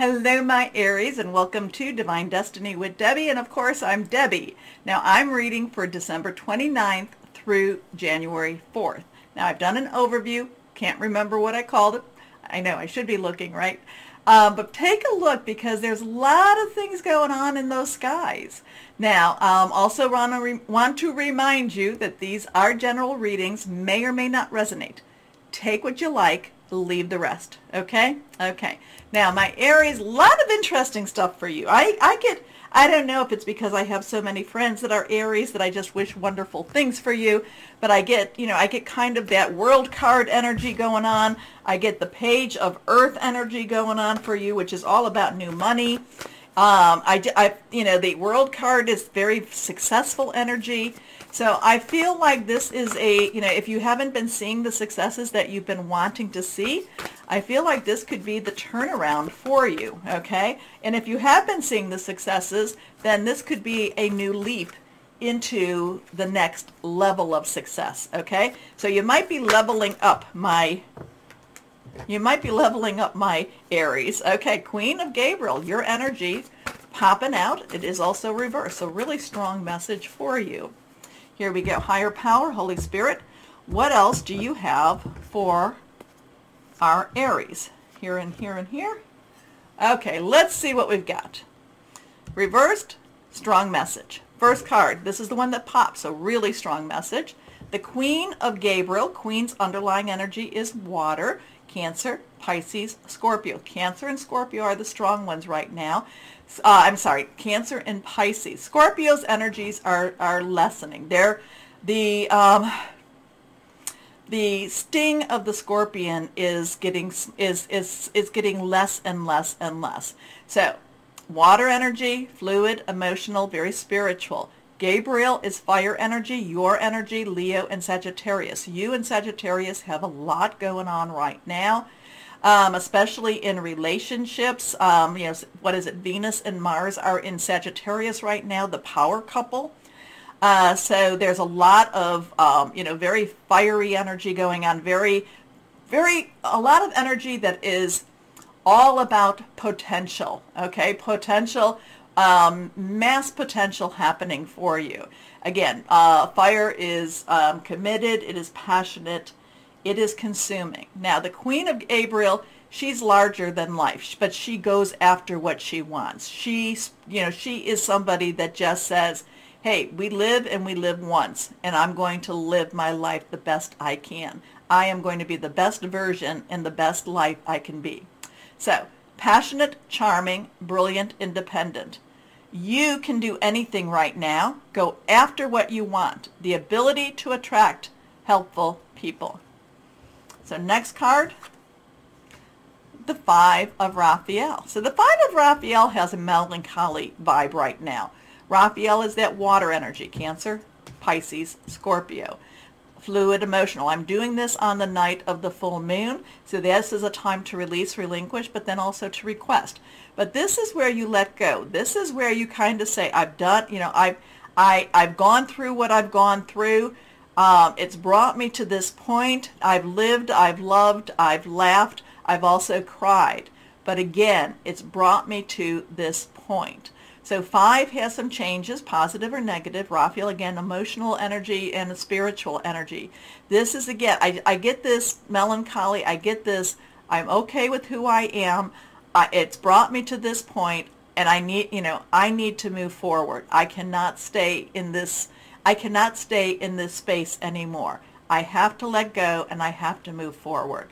Hello, my Aries, and welcome to Divine Destiny with Debbie. And of course, I'm Debbie. Now, I'm reading for December 29th through January 4th. Now, I've done an overview. Can't remember what I called it. I know I should be looking, right? Um, but take a look because there's a lot of things going on in those skies. Now, um, also want to, re- want to remind you that these are general readings, may or may not resonate. Take what you like, leave the rest. Okay? Okay. Now, my Aries, a lot of interesting stuff for you. I, I get, I don't know if it's because I have so many friends that are Aries that I just wish wonderful things for you, but I get, you know, I get kind of that world card energy going on. I get the page of earth energy going on for you, which is all about new money. Um, I, I, you know, the world card is very successful energy. So I feel like this is a, you know, if you haven't been seeing the successes that you've been wanting to see, I feel like this could be the turnaround for you, okay? And if you have been seeing the successes, then this could be a new leap into the next level of success, okay? So you might be leveling up my you might be leveling up my Aries. Okay, Queen of Gabriel, your energy popping out. It is also reversed. So really strong message for you. Here we go. Higher power, Holy Spirit. What else do you have for our Aries? Here and here and here. Okay, let's see what we've got. Reversed, strong message. First card, this is the one that pops, a really strong message. The Queen of Gabriel, Queen's underlying energy is water. Cancer, Pisces, Scorpio. Cancer and Scorpio are the strong ones right now. Uh, I'm sorry, Cancer and Pisces. Scorpio's energies are, are lessening. They're the um, the sting of the scorpion is getting is is is getting less and less and less. So, water energy, fluid, emotional, very spiritual. Gabriel is fire energy, your energy, Leo and Sagittarius. You and Sagittarius have a lot going on right now um, especially in relationships. Um, you know, what is it? Venus and Mars are in Sagittarius right now, the power couple. Uh, so there's a lot of, um, you know, very fiery energy going on, very, very, a lot of energy that is all about potential, okay? Potential, um, mass potential happening for you. Again, uh, fire is um, committed, it is passionate, it is consuming. Now, the Queen of Gabriel, she's larger than life, but she goes after what she wants. She's, you know, she is somebody that just says, hey, we live and we live once, and I'm going to live my life the best I can. I am going to be the best version and the best life I can be. So, passionate, charming, brilliant, independent. You can do anything right now. Go after what you want. The ability to attract helpful people. So next card, the Five of Raphael. So the Five of Raphael has a melancholy vibe right now. Raphael is that water energy, Cancer, Pisces, Scorpio. Fluid, emotional. I'm doing this on the night of the full moon, so this is a time to release, relinquish, but then also to request. But this is where you let go. This is where you kind of say, I've done, you know, I've, I, I've gone through what I've gone through. Um, it's brought me to this point. I've lived, I've loved, I've laughed, I've also cried. But again, it's brought me to this point. So five has some changes, positive or negative. Raphael, again, emotional energy and spiritual energy. This is, again, I, I get this melancholy. I get this, I'm okay with who I am. I, it's brought me to this point, and I need, you know, I need to move forward. I cannot stay in this I cannot stay in this space anymore. I have to let go and I have to move forward.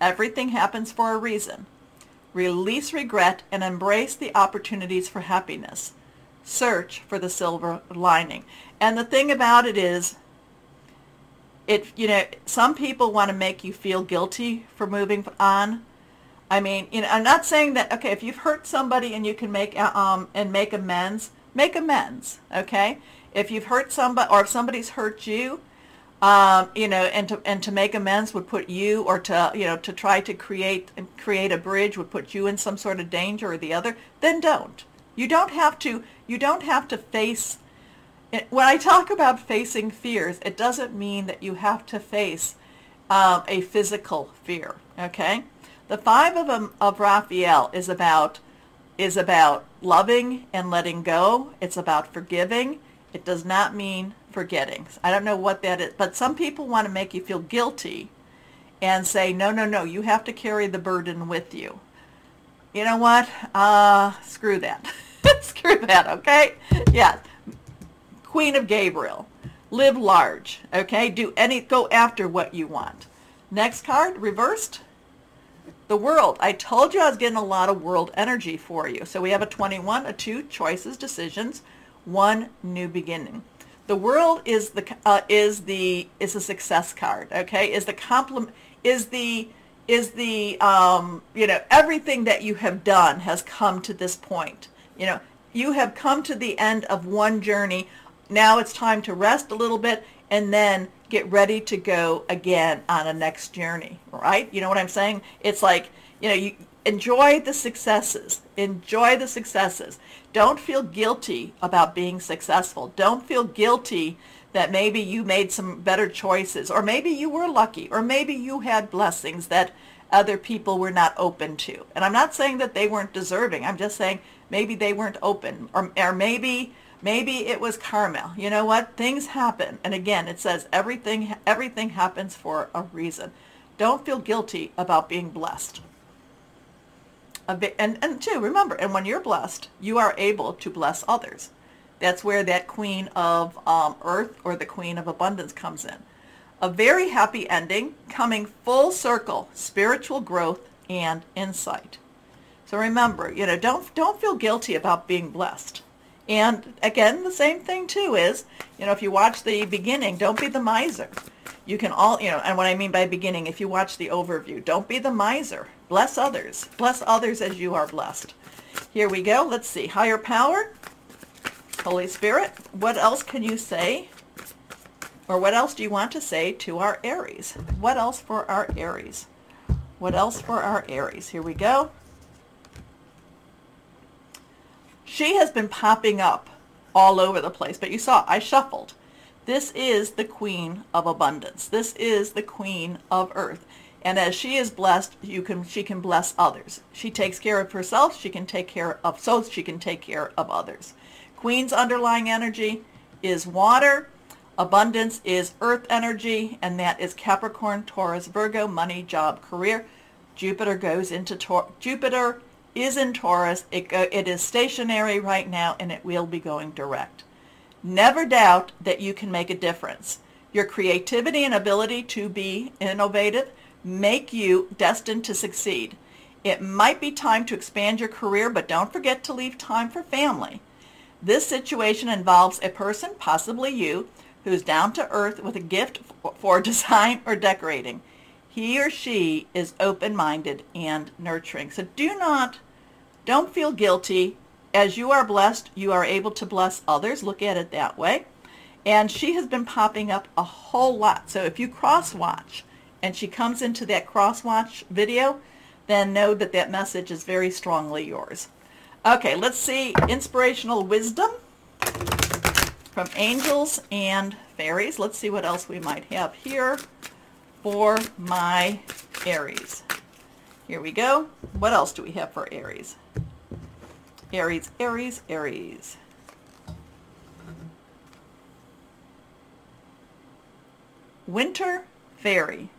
Everything happens for a reason. Release regret and embrace the opportunities for happiness. Search for the silver lining. And the thing about it is, it you know, some people want to make you feel guilty for moving on. I mean, you know, I'm not saying that okay, if you've hurt somebody and you can make um and make amends, make amends, okay? If you've hurt somebody or if somebody's hurt you, um, you know, and to and to make amends would put you, or to you know, to try to create create a bridge would put you in some sort of danger or the other. Then don't. You don't have to. You don't have to face. When I talk about facing fears, it doesn't mean that you have to face um, a physical fear. Okay. The five of, um, of Raphael is about is about loving and letting go. It's about forgiving. It does not mean forgetting. I don't know what that is, but some people want to make you feel guilty and say, no, no, no, you have to carry the burden with you. You know what? Uh, screw that. screw that, okay? Yeah. Queen of Gabriel. Live large, okay? Do any, go after what you want. Next card, reversed. The world. I told you I was getting a lot of world energy for you. So we have a 21, a 2, choices, decisions, one new beginning. The world is the uh, is the is a success card. Okay, is the compliment is the is the um, you know everything that you have done has come to this point. You know you have come to the end of one journey. Now it's time to rest a little bit and then get ready to go again on a next journey, right? You know what I'm saying? It's like, you know, you enjoy the successes. Enjoy the successes. Don't feel guilty about being successful. Don't feel guilty that maybe you made some better choices or maybe you were lucky or maybe you had blessings that other people were not open to. And I'm not saying that they weren't deserving. I'm just saying maybe they weren't open or, or maybe Maybe it was karma. You know what? Things happen. And again, it says everything everything happens for a reason. Don't feel guilty about being blessed. Bit, and, and two, remember, and when you're blessed, you are able to bless others. That's where that queen of um, earth or the queen of abundance comes in. A very happy ending, coming full circle, spiritual growth and insight. So remember, you know, don't don't feel guilty about being blessed. And again, the same thing too is, you know, if you watch the beginning, don't be the miser. You can all, you know, and what I mean by beginning, if you watch the overview, don't be the miser. Bless others. Bless others as you are blessed. Here we go. Let's see. Higher power, Holy Spirit. What else can you say? Or what else do you want to say to our Aries? What else for our Aries? What else for our Aries? Here we go. She has been popping up all over the place, but you saw I shuffled. This is the queen of abundance. This is the queen of earth. And as she is blessed, you can she can bless others. She takes care of herself, she can take care of so she can take care of others. Queen's underlying energy is water. Abundance is earth energy, and that is Capricorn, Taurus, Virgo, money, job, career. Jupiter goes into Jupiter is in Taurus. It, go, it is stationary right now and it will be going direct. Never doubt that you can make a difference. Your creativity and ability to be innovative make you destined to succeed. It might be time to expand your career, but don't forget to leave time for family. This situation involves a person, possibly you, who's down to earth with a gift for design or decorating he or she is open-minded and nurturing. So do not, don't feel guilty. As you are blessed, you are able to bless others. Look at it that way. And she has been popping up a whole lot. So if you cross-watch and she comes into that cross-watch video, then know that that message is very strongly yours. Okay, let's see inspirational wisdom from angels and fairies. Let's see what else we might have here for my Aries. Here we go. What else do we have for Aries? Aries, Aries, Aries. Winter Fairy.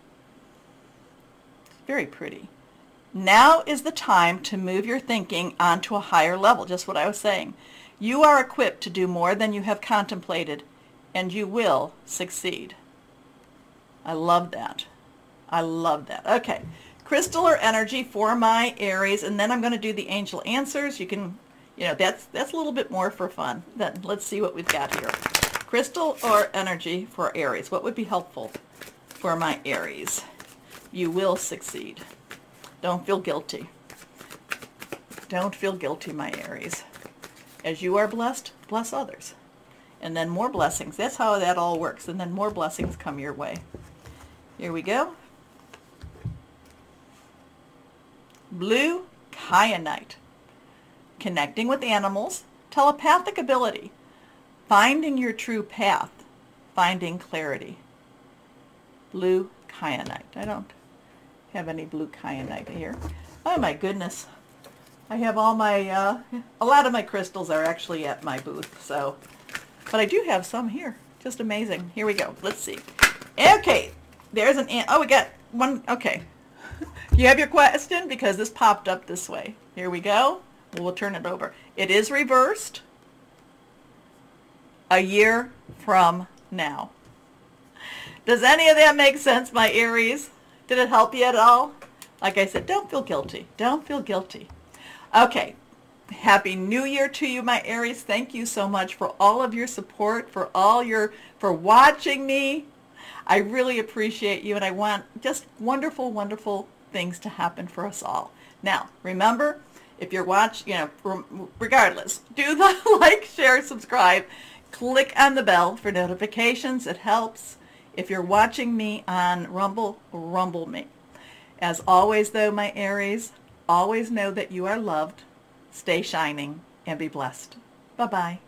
Very pretty. Now is the time to move your thinking onto a higher level, just what I was saying. You are equipped to do more than you have contemplated, and you will succeed. I love that. I love that. Okay. Crystal or energy for my Aries, and then I'm going to do the angel answers. You can, you know, that's that's a little bit more for fun. Then let's see what we've got here. Crystal or energy for Aries. What would be helpful for my Aries? You will succeed. Don't feel guilty. Don't feel guilty, my Aries. As you are blessed, bless others. And then more blessings. That's how that all works. And then more blessings come your way. Here we go. Blue kyanite. Connecting with animals, telepathic ability, finding your true path, finding clarity. Blue kyanite. I don't have any blue kyanite here. Oh my goodness. I have all my, uh, a lot of my crystals are actually at my booth, so, but I do have some here. Just amazing. Here we go. Let's see. Okay, there's an, oh, we got one, okay. you have your question? Because this popped up this way. Here we go. We'll turn it over. It is reversed a year from now. Does any of that make sense, my Aries? Did it help you at all? Like I said, don't feel guilty. Don't feel guilty. Okay. Happy New Year to you, my Aries. Thank you so much for all of your support, for all your, for watching me. I really appreciate you, and I want just wonderful, wonderful things to happen for us all. Now, remember, if you're watching, you know, regardless, do the like, share, subscribe. Click on the bell for notifications. It helps. If you're watching me on Rumble, rumble me. As always, though, my Aries, always know that you are loved. Stay shining and be blessed. Bye-bye.